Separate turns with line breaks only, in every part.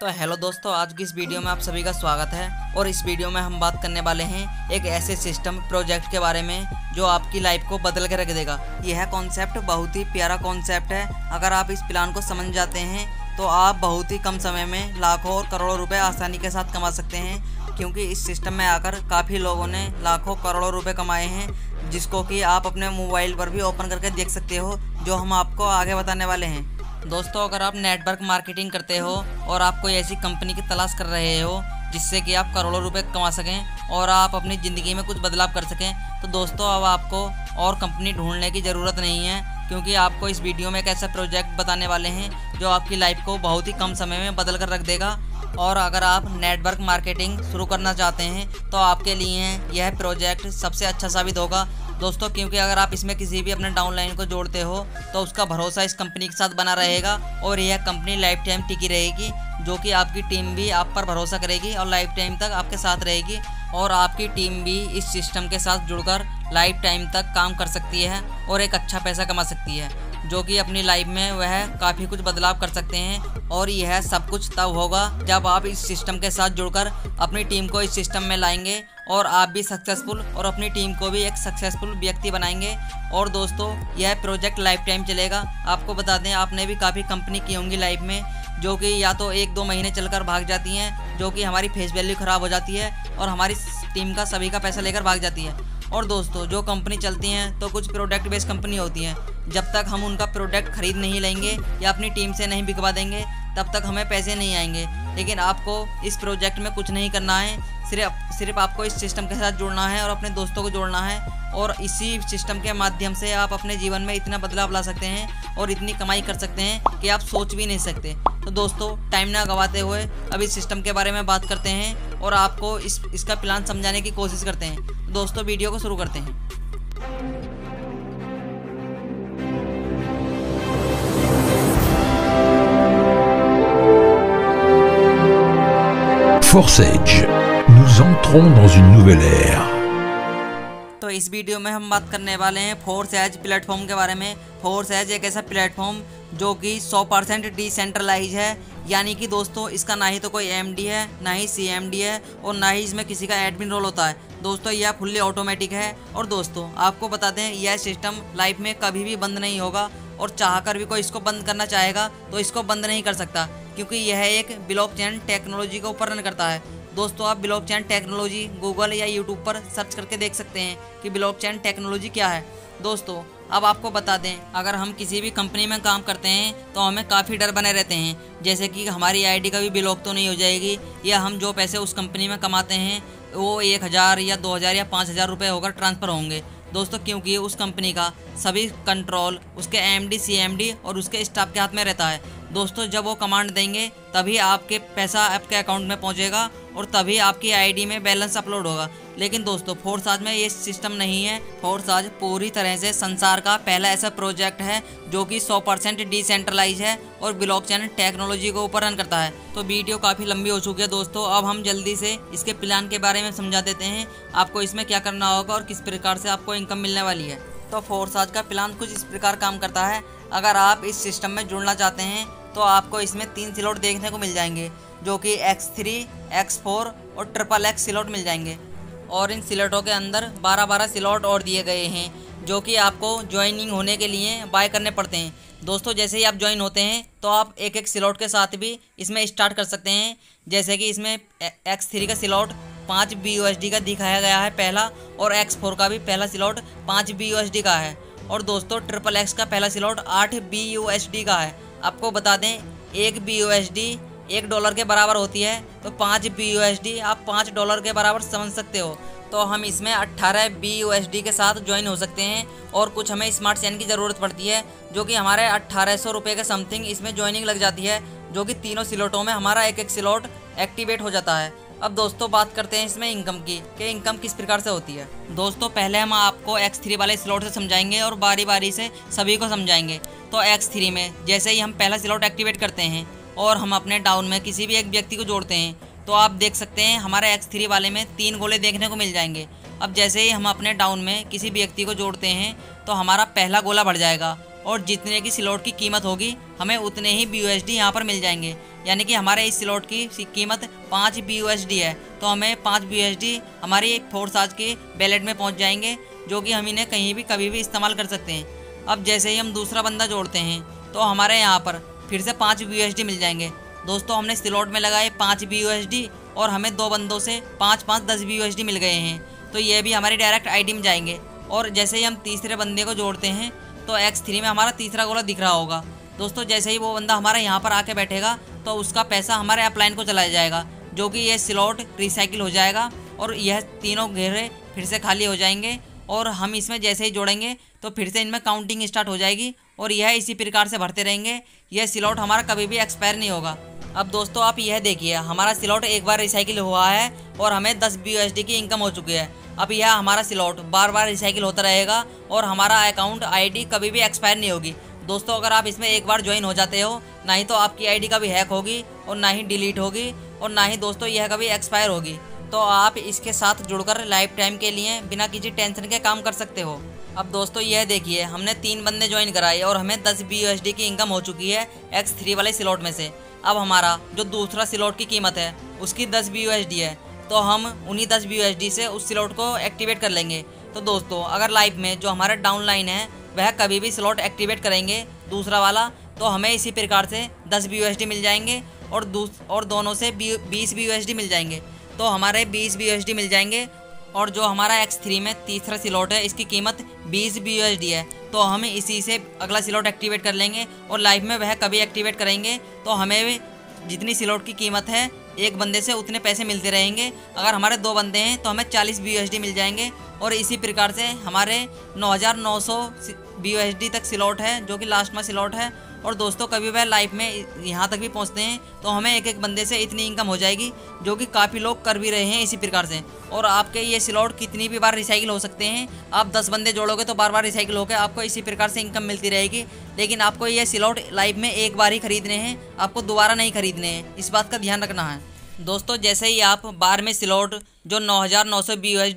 तो हेलो दोस्तों, आज की इस वीडियो में आप सभी का स्वागत है। और इस वीडियो में हम बात करने वाले हैं एक ऐसे सिस्टम प्रोजेक्ट के बारे में जो आपकी लाइफ को बदल के रख देगा। यह कॉन्सेप्ट बहुत ही प्यारा कॉन्सेप्ट है। अगर आप इस प्लान को समझ जाते हैं तो आप बहुत ही कम समय में लाखों और करोड़ों रुपए आसानी के साथ कमा सकते हैं, क्योंकि इस सिस्टम में आकर काफ़ी लोगों ने लाखों करोड़ों रुपए कमाए हैं, जिसको कि आप अपने मोबाइल पर भी ओपन करके देख सकते हो, जो हम आपको आगे बताने वाले हैं। दोस्तों, अगर आप नेटवर्क मार्केटिंग करते हो और आप कोई ऐसी कंपनी की तलाश कर रहे हो जिससे कि आप करोड़ों रुपए कमा सकें और आप अपनी ज़िंदगी में कुछ बदलाव कर सकें तो दोस्तों, अब आपको और कंपनी ढूँढने की ज़रूरत नहीं है, क्योंकि आपको इस वीडियो में एक ऐसा प्रोजेक्ट बताने वाले हैं जो आपकी लाइफ को बहुत ही कम समय में बदल कर रख देगा। और अगर आप नेटवर्क मार्केटिंग शुरू करना चाहते हैं तो आपके लिए यह प्रोजेक्ट सबसे अच्छा साबित होगा। दोस्तों, क्योंकि अगर आप इसमें किसी भी अपने डाउनलाइन को जोड़ते हो तो उसका भरोसा इस कंपनी के साथ बना रहेगा और यह कंपनी लाइफ टाइम टिकी रहेगी, जो कि आपकी टीम भी आप पर भरोसा करेगी और लाइफ टाइम तक आपके साथ रहेगी और आपकी टीम भी इस सिस्टम के साथ जुड़कर लाइफ टाइम तक काम कर सकती है और एक अच्छा पैसा कमा सकती है। जो कि अपनी लाइफ में वह काफ़ी कुछ बदलाव कर सकते हैं और यह सब कुछ तब होगा जब आप इस सिस्टम के साथ जुड़कर अपनी टीम को इस सिस्टम में लाएँगे और आप भी सक्सेसफुल और अपनी टीम को भी एक सक्सेसफुल व्यक्ति बनाएँगे। और दोस्तों, यह प्रोजेक्ट लाइफ टाइम चलेगा। आपको बता दें, आपने भी काफ़ी कंपनी की होंगी लाइफ में, जो कि या तो एक दो महीने चलकर भाग जाती हैं, जो कि हमारी फेस वैल्यू ख़राब हो जाती है और हमारी टीम का सभी का पैसा लेकर भाग जाती है। और दोस्तों, जो कंपनी चलती हैं तो कुछ प्रोडक्ट बेस्ड कंपनी होती हैं। जब तक हम उनका प्रोडक्ट खरीद नहीं लेंगे या अपनी टीम से नहीं बिकवा देंगे, तब तक हमें पैसे नहीं आएँगे। लेकिन आपको इस प्रोजेक्ट में कुछ नहीं करना है, सिर्फ़ सिर्फ़ आपको इस सिस्टम के साथ जुड़ना है और अपने दोस्तों को जोड़ना है। और इसी सिस्टम के माध्यम से आप अपने जीवन में इतना बदलाव ला सकते हैं और इतनी कमाई कर सकते हैं कि आप सोच भी नहीं सकते। तो दोस्तों टाइम ना गवाते हुए इस सिस्टम के बारे में बात करते हैं और आपको इस इसका प्लान समझाने की कोशिश करते हैं। दोस्तों वीडियो को शुरू करते हैं।
Force Edge, nous entrons dans une nouvelle ère.
इस वीडियो में हम बात करने वाले हैं फोर्स एज प्लेटफॉर्म के बारे में। फोर्स एज एक ऐसा प्लेटफॉर्म जो कि 100 परसेंट डिसेंट्रलाइज है। यानी कि दोस्तों, इसका ना ही तो कोई एमडी है, ना ही सीएमडी है और ना ही इसमें किसी का एडमिन रोल होता है। दोस्तों, यह फुल्ली ऑटोमेटिक है और दोस्तों, आपको बता दें यह सिस्टम लाइफ में कभी भी बंद नहीं होगा और चाहकर भी कोई इसको बंद करना चाहेगा तो इसको बंद नहीं कर सकता, क्योंकि यह एक ब्लॉकचेन टेक्नोलॉजी के ऊपर रन करता है। दोस्तों, आप ब्लॉकचेन टेक्नोलॉजी गूगल या यूट्यूब पर सर्च करके देख सकते हैं कि ब्लॉकचेन टेक्नोलॉजी क्या है। दोस्तों, अब आपको बता दें, अगर हम किसी भी कंपनी में काम करते हैं तो हमें काफ़ी डर बने रहते हैं। जैसे कि हमारी आईडी का भी ब्लॉक तो नहीं हो जाएगी, या हम जो पैसे उस कंपनी में कमाते हैं, वो एक हज़ार या दो हज़ार या पाँच हज़ार रुपये होकर ट्रांसफ़र होंगे। दोस्तों, क्योंकि उस कंपनी का सभी कंट्रोल उसके एमडी सीएमडी और उसके स्टाफ के हाथ में रहता है। दोस्तों, जब वो कमांड देंगे, तभी आपके पैसा आपके अकाउंट में पहुंचेगा और तभी आपकी आईडी में बैलेंस अपलोड होगा। लेकिन दोस्तों फोर्स आज में ये सिस्टम नहीं है। फोर्स आज पूरी तरह से संसार का पहला ऐसा प्रोजेक्ट है जो कि 100 परसेंट डिसेंट्रलाइज है और ब्लॉकचेन टेक्नोलॉजी को ऊपर रन करता है। तो वीडियो काफ़ी लंबी हो चुकी है दोस्तों। अब हम जल्दी से इसके प्लान के बारे में समझा देते हैं। आपको इसमें क्या करना होगा और किस प्रकार से आपको इनकम मिलने वाली है। तो फोर्स आज का प्लान कुछ इस प्रकार काम करता है। अगर आप इस सिस्टम में जुड़ना चाहते हैं तो आपको इसमें तीन स्लॉट देखने को मिल जाएँगे, जो कि एक्स थ्री एक्स फोर और ट्रिपल एक्स स्लॉट मिल जाएँगे। और इन स्लॉटों के अंदर बारह बारह स्लॉट और दिए गए हैं, जो कि आपको ज्वाइनिंग होने के लिए बाय करने पड़ते हैं। दोस्तों, जैसे ही आप ज्वाइन होते हैं तो आप एक एक स्लॉट के साथ भी इसमें स्टार्ट कर सकते हैं। जैसे कि इसमें एक्स थ्री का स्लॉट पाँच बी का दिखाया गया है पहला, और एक्स फोर का भी पहला स्लॉट पाँच बी का है। और दोस्तों ट्रिपल एक्स का पहला स्लॉट आठ बी का है। आपको बता दें, एक बी यू एस डी एक डॉलर के बराबर होती है तो पाँच बी यू एस डी आप पाँच डॉलर के बराबर समझ सकते हो। तो हम इसमें 18 बी यू एस डी के साथ ज्वाइन हो सकते हैं और कुछ हमें स्मार्ट चैन की ज़रूरत पड़ती है, जो कि हमारे अट्ठारह सौ रुपये के समथिंग इसमें ज्वाइनिंग लग जाती है, जो कि तीनों स्लॉटों में हमारा एक एक स्लॉट एक्टिवेट हो जाता है। अब दोस्तों बात करते हैं इसमें इनकम की, कि इनकम किस प्रकार से होती है। दोस्तों, पहले हम आपको एक्स थ्री वाले स्लॉट से समझाएँगे और बारी बारी से सभी को समझाएँगे। तो एक्स थ्री में, जैसे ही हम पहला स्लॉट एक्टिवेट करते हैं और हम अपने डाउन में किसी भी एक व्यक्ति को जोड़ते हैं तो आप देख सकते हैं हमारे एक्स थ्री वाले में तीन गोले देखने को मिल जाएँगे। अब जैसे ही हम अपने डाउन में किसी व्यक्ति को जोड़ते हैं तो हमारा पहला गोला बढ़ जाएगा और जितने की स्लॉट की कीमत होगी, हमें उतने ही बी यू यहाँ पर मिल जाएँगे। यानी कि हमारे इस स्लॉट की कीमत पाँच बी है। तो हमें पाँच बी हमारी एक फोर्स आज के बैलेट में पहुँच जाएँगे, जो कि हम इन्हें कहीं भी, कभी भी इस्तेमाल कर सकते हैं। अब जैसे ही हम दूसरा बंदा जोड़ते हैं तो हमारे यहाँ पर फिर से पाँच बी मिल जाएँगे। दोस्तों, हमने स्लॉट में लगाए पाँच बी और हमें दो बंदों से पाँच पाँच दस बी मिल गए हैं। तो ये भी हमारे डायरेक्ट आईडी में जाएँगे। और जैसे ही हम तीसरे बंदे को जोड़ते हैं तो एक्स थ्री में हमारा तीसरा गोला दिख रहा होगा। दोस्तों, जैसे ही वो बंदा हमारा यहाँ पर आके बैठेगा तो उसका पैसा हमारे अपलाइन को चला जाएगा, जो कि ये स्लॉट रिसाइकिल हो जाएगा और यह तीनों घेरे फिर से खाली हो जाएँगे और हम इसमें जैसे ही जोड़ेंगे तो फिर से इनमें काउंटिंग स्टार्ट हो जाएगी और यह इसी प्रकार से भरते रहेंगे। यह स्लॉट हमारा कभी भी एक्सपायर नहीं होगा। अब दोस्तों आप यह देखिए, हमारा स्लॉट एक बार रिसाइकिल हुआ है और हमें दस बी की इनकम हो चुकी है। अब यह हमारा स्लॉट बार बार रिसाइकिल होता रहेगा और हमारा अकाउंट आईडी कभी भी एक्सपायर नहीं होगी। दोस्तों, अगर आप इसमें एक बार ज्वाइन हो जाते हो, ना ही तो आपकी आईडी कभी हैक होगी और ना ही डिलीट होगी और ना ही दोस्तों, यह कभी एक्सपायर होगी। तो आप इसके साथ जुड़कर लाइफ टाइम के लिए बिना किसी टेंशन के काम कर सकते हो। अब दोस्तों, यह देखिए, हमने तीन बंदे ज्वाइन कराए और हमें दस बी की इनकम हो चुकी है एक्स थ्री वाले स्लॉट में से। अब हमारा जो दूसरा स्लॉट की कीमत है, उसकी दस बी है। तो हम उन्हीं दस बी से उस स्लॉट को एक्टिवेट कर लेंगे। तो दोस्तों, अगर लाइफ में जो हमारा डाउन लाइन है वह कभी भी स्लॉट एक्टिवेट करेंगे दूसरा वाला तो हमें इसी प्रकार से दस बी मिल जाएँगे और दूस, और दोनों से बीस बी मिल जाएँगे। तो हमारे बीस बी मिल जाएँगे और जो हमारा एक्स थ्री में तीसरा स्लॉट है, इसकी कीमत बीस बी है। तो हम इसी से अगला स्लॉट एक्टिवेट कर लेंगे और लाइफ में वह कभी एक्टिवेट करेंगे तो हमें जितनी स्लॉट की कीमत है, एक बंदे से उतने पैसे मिलते रहेंगे। अगर हमारे दो बंदे हैं तो हमें चालीस बी मिल जाएँगे। और इसी प्रकार से हमारे नौ हज़ार नौ सौ बी तक स्लॉट है, जो कि लास्ट में स्लॉट है। और दोस्तों कभी वह लाइफ में यहाँ तक भी पहुँचते हैं तो हमें एक एक बंदे से इतनी इनकम हो जाएगी, जो कि काफ़ी लोग कर भी रहे हैं इसी प्रकार से। और आपके ये स्लॉट कितनी भी बार रिसाइकिल हो सकते हैं, आप दस बंदे जोड़ोगे तो बार बार रिसाइकिल होकर आपको इसी प्रकार से इनकम मिलती रहेगी। लेकिन आपको ये स्लॉट लाइफ में एक बार ही खरीदने हैं, आपको दोबारा नहीं खरीदने हैं। इस बात का ध्यान रखना है। दोस्तों जैसे ही आप बार में स्लॉट जो नौ हज़ार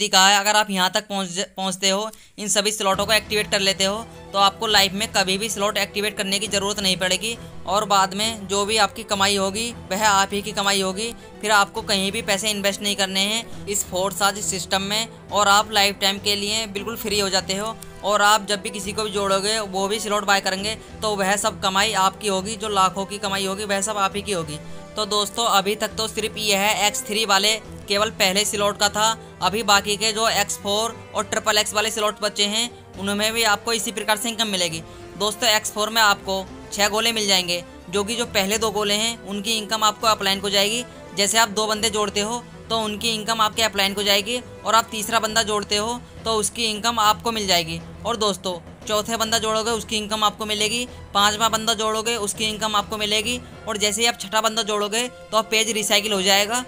का है, अगर आप यहाँ तक पहुँच पहुँचते हो, इन सभी स्लॉटों को एक्टिवेट कर लेते हो तो आपको लाइफ में कभी भी स्लॉट एक्टिवेट करने की ज़रूरत नहीं पड़ेगी। और बाद में जो भी आपकी कमाई होगी, वह आप ही की कमाई होगी। फिर आपको कहीं भी पैसे इन्वेस्ट नहीं करने हैं, इस फोर्स साज सिस्टम में, और आप लाइफ टाइम के लिए बिल्कुल फ्री हो जाते हो। और आप जब भी किसी को भी जोड़ोगे, वो भी स्लॉट बाय करेंगे तो वह सब कमाई आपकी होगी, जो लाखों की कमाई होगी, वह सब आप ही की होगी। तो दोस्तों, अभी तक तो सिर्फ़ ये है एक्स थ्री वाले केवल पहले स्लॉट का था, अभी बाकी के जो एक्स फोर और ट्रिपल एक्स वाले स्लॉट बचे हैं, उनमें भी आपको इसी प्रकार से इनकम मिलेगी। दोस्तों एक्स फोर में आपको छः गोले मिल जाएँगे, जो कि जो पहले दो गोले हैं, उनकी इनकम आपको अपलाइन को जाएगी। जैसे आप दो बंदे जोड़ते हो तो उनकी इनकम आपके अपलाइन को जाएगी, और आप तीसरा बंदा जोड़ते हो तो उसकी इनकम आपको मिल जाएगी। और दोस्तों, चौथे बंदा जोड़ोगे, उसकी इनकम आपको मिलेगी, पांचवा बंदा जोड़ोगे, उसकी इनकम आपको मिलेगी, और जैसे ही आप छठा बंदा जोड़ोगे तो आप पेज रिसाइकिल हो जाएगा।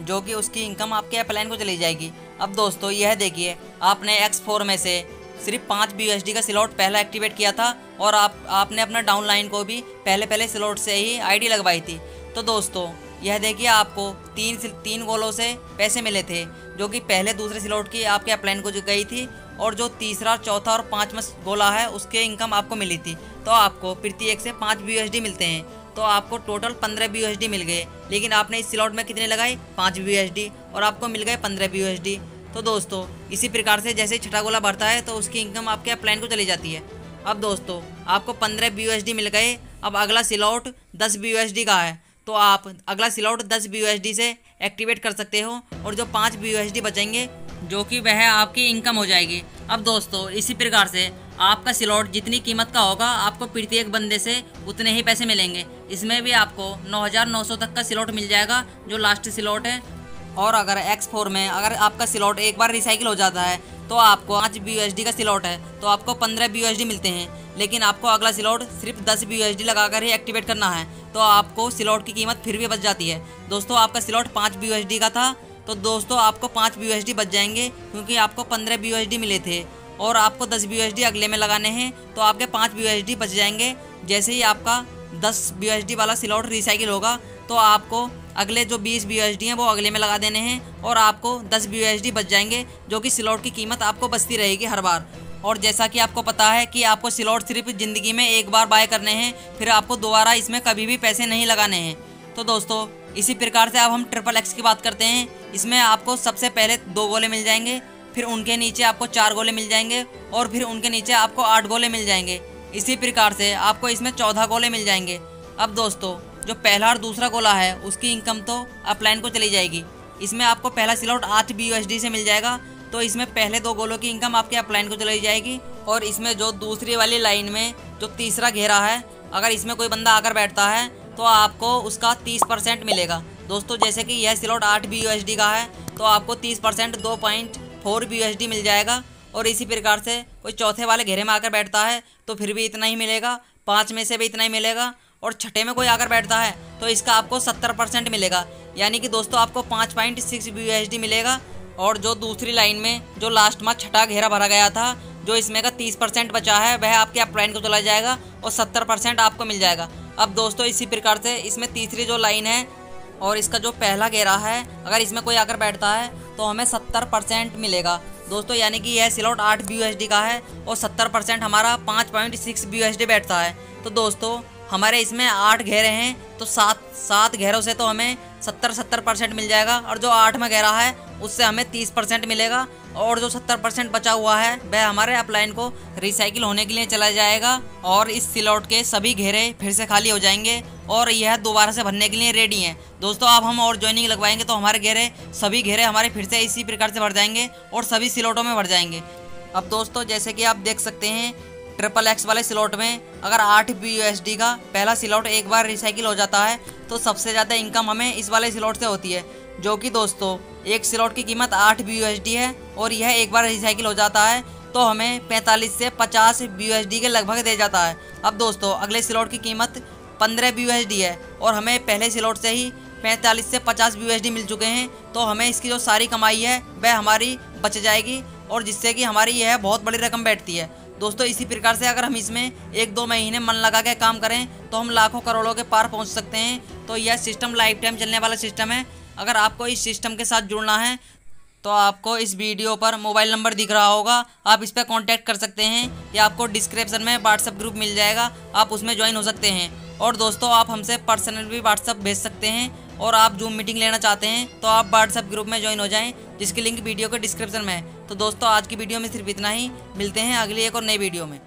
जो कि उसकी इनकम आपके प्लान को चली जाएगी। अब दोस्तों, यह देखिए, आपने एक्स फोर में से सिर्फ़ पाँच बी का स्लॉट पहला एक्टिवेट किया था और आप, आपने अपना डाउन लाइन को भी पहले पहले स्लॉट से ही आईडी लगवाई थी। तो दोस्तों, यह देखिए, आपको तीन तीन गोलों से पैसे मिले थे, जो कि पहले दूसरे स्लॉट की आपके अपलाइन को गई थी और जो तीसरा, चौथा और पाँचवा गोला है, उसके इनकम आपको मिली थी। तो आपको प्रति एक से पाँच बी मिलते हैं। तो आपको टोटल पंद्रह बी मिल गए। लेकिन आपने इस स्लॉट में कितने लगाए? पाँच बी और आपको मिल गए पंद्रह बी तो दोस्तों, इसी प्रकार से जैसे छठा गोला बढ़ता है तो उसकी इनकम आपके अपलाइन को चली जाती है। अब दोस्तों, आपको पंद्रह बी मिल गए। अब अगला स्लॉट दस बी का है। तो आप अगला स्लॉट दस बी से एक्टिवेट कर सकते हो। और जो पाँच बी बचेंगे जो कि वह आपकी इनकम हो जाएगी। अब दोस्तों, इसी प्रकार से आपका स्लॉट जितनी कीमत का होगा, आपको प्रत्येक बंदे से उतने ही पैसे मिलेंगे। इसमें भी आपको 9900 तक का स्लॉट मिल जाएगा, जो लास्ट स्लॉट है। और अगर एक्स फोर में अगर आपका स्लॉट एक बार रिसाइकिल हो जाता है तो आपको पाँच बी का स्लॉट है तो आपको पंद्रह बी मिलते हैं। लेकिन आपको अगला स्लॉट सिर्फ़ दस बी लगाकर ही एक्टिवेट करना है तो आपको स्लॉट की कीमत फिर भी बच जाती है। दोस्तों, आपका स्लॉट पाँच बी का था तो दोस्तों, आपको पाँच बी बच जाएँगे, क्योंकि आपको पंद्रह बी मिले थे और आपको दस बी अगले में लगाने हैं तो आपके पाँच बी बच जाएँगे। जैसे ही आपका दस बी वाला स्लॉट रिसाइकिल होगा तो आपको अगले जो बीस बी हैं, वो अगले में लगा देने हैं और आपको दस बी बच जाएँगे, जो कि स्लॉट की कीमत आपको बचती रहेगी हर बार। और जैसा कि आपको पता है कि आपको स्लॉट सिर्फ़ ज़िंदगी में एक बार बाय करने हैं, फिर आपको दोबारा इसमें कभी भी पैसे नहीं लगाने हैं। तो दोस्तों इसी प्रकार से अब हम ट्रिपल एक्स की बात करते हैं। इसमें आपको सबसे पहले दो गोले मिल जाएँगे, फिर उनके नीचे आपको चार गोले मिल जाएँगे और फिर उनके नीचे आपको आठ गोले मिल जाएँगे। इसी प्रकार से आपको इसमें चौदह गोले मिल जाएँगे। अब दोस्तों, जो पहला और दूसरा गोला है, उसकी इनकम तो अपलाइन को चली जाएगी। इसमें आपको पहला स्लॉट आठ बी से मिल जाएगा तो इसमें पहले दो गोलों की इनकम आपके अपलाइन को चली जाएगी और इसमें जो दूसरी वाली लाइन में जो तीसरा घेरा है, अगर इसमें कोई बंदा आकर बैठता है तो आपको उसका तीस परसेंट मिलेगा। दोस्तों, जैसे कि यह स्लॉट आठ बी का है तो आपको तीस परसेंट, दो पॉइंट फोर बी मिल जाएगा। और इसी प्रकार से कोई चौथे वाले घेरे में आकर बैठता है तो फिर भी इतना ही मिलेगा। पाँच में से भी इतना ही मिलेगा। और छठे में कोई आकर बैठता है तो इसका आपको सत्तर परसेंट मिलेगा। यानी कि दोस्तों, आपको पाँच पॉइंट सिक्स बी मिलेगा। और जो दूसरी लाइन में, जो लास्ट में छठा घेरा भरा गया था, जो इसमें का तीस परसेंट बचा है, वह आपके अपलाइन को चला जाएगा और सत्तर परसेंट आपको मिल जाएगा। अब दोस्तों इसी प्रकार से इसमें तीसरी जो लाइन है और इसका जो पहला घेरा है, अगर इसमें कोई आकर बैठता है तो हमें सत्तर परसेंट मिलेगा। दोस्तों यानी कि यह स्लॉट आठ बी का है और सत्तर परसेंट हमारा पाँच पॉइंट सिक्स बी बैठता है। तो दोस्तों, हमारे इसमें आठ घेरे हैं तो सात सात घेरों से तो हमें सत्तर सत्तर परसेंट मिल जाएगा और जो आठ में घेरा है, उससे हमें तीस परसेंट मिलेगा। और जो सत्तर परसेंट बचा हुआ है, वह हमारे अपलाइन को रिसाइकिल होने के लिए चला जाएगा और इस सिलौट के सभी घेरे फिर से खाली हो जाएँगे और यह दोबारा से भरने के लिए रेडी हैं। दोस्तों, अब हम और ज्वाइनिंग लगवाएँगे तो हमारे घेरे, सभी घेरे हमारे फिर से इसी प्रकार से भर जाएँगे और सभी सिलौटों में भर जाएँगे। अब दोस्तों, जैसे कि आप देख सकते हैं ट्रिपल एक्स वाले स्लॉट में अगर आठ बी का पहला स्लॉट एक बार रिसाइकिल हो जाता है तो सबसे ज़्यादा इनकम हमें इस वाले स्लॉट से होती है। जो कि दोस्तों, एक स्लॉट की कीमत आठ बी है और यह एक बार रिसाइकिल हो जाता है तो हमें 45 से 50 बी के लगभग दे जाता है। अब दोस्तों, अगले स्लॉट की कीमत 15 बी है और हमें पहले स्लॉट से ही 45 से 50 बी मिल चुके हैं तो हमें इसकी जो सारी कमाई है, वह हमारी बच जाएगी और जिससे कि हमारी यह बहुत बड़ी रकम बैठती है। दोस्तों, इसी प्रकार से अगर हम इसमें एक दो महीने मन लगा के काम करें तो हम लाखों करोड़ों के पार पहुँच सकते हैं। तो यह सिस्टम लाइफ टाइम चलने वाला सिस्टम है। अगर आपको इस सिस्टम के साथ जुड़ना है तो आपको इस वीडियो पर मोबाइल नंबर दिख रहा होगा। आप इस पर कॉन्टैक्ट कर सकते हैं। या आपको डिस्क्रिप्शन में व्हाट्सअप ग्रुप मिल जाएगा। आप उसमें ज्वाइन हो सकते हैं। और दोस्तों, आप हमसे पर्सनल भी व्हाट्सअप भेज सकते हैं। और आप जूम मीटिंग लेना चाहते हैं तो आप व्हाट्सएप ग्रुप में ज्वाइन हो जाएँ, जिसकी लिंक वीडियो के डिस्क्रिप्शन में है। तो दोस्तों, आज की वीडियो में सिर्फ़ इतना ही। मिलते हैं अगली एक और नई वीडियो में।